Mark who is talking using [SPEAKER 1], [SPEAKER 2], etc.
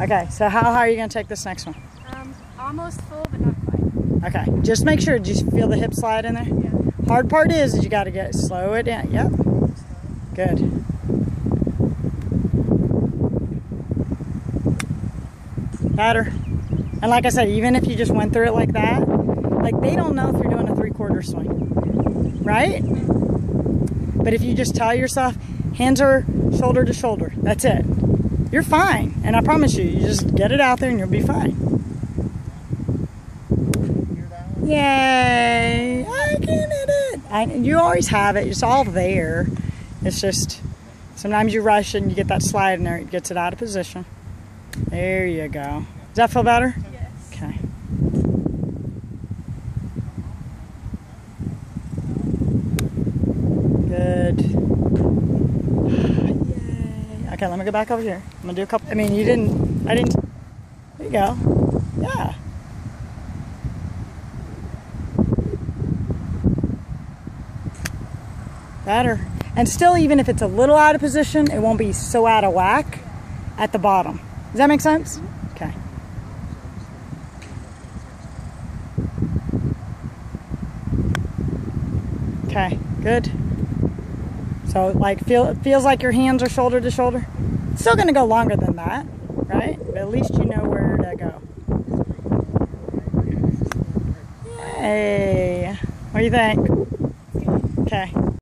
[SPEAKER 1] Okay, so how high are you going to take this next one?
[SPEAKER 2] Um, almost full, but not quite.
[SPEAKER 1] Okay, just make sure. Do you feel the hip slide in there?
[SPEAKER 2] Yeah.
[SPEAKER 1] Hard part is, is you got to get slow it down. Yep. Good. Better. And like I said, even if you just went through it like that, like they don't know if you're doing a three quarter swing, right? But if you just tell yourself, hands are shoulder to shoulder, that's it. You're fine. And I promise you, you just get it out there and you'll be fine. Yay! I can hit it. I, you always have it. It's all there. It's just sometimes you rush and you get that slide in there. It gets it out of position. There you go. Does that feel better?
[SPEAKER 2] Yes.
[SPEAKER 1] Okay. Good. Okay, let me go back over here. I'm gonna do a couple. I mean, you didn't. I didn't. There you go. Yeah. Better. And still, even if it's a little out of position, it won't be so out of whack at the bottom. Does that make sense? Okay. Okay, good. So like feel it feels like your hands are shoulder to shoulder. It's still gonna go longer than that, right? But at least you know where to go. Hey, what do you think? Okay.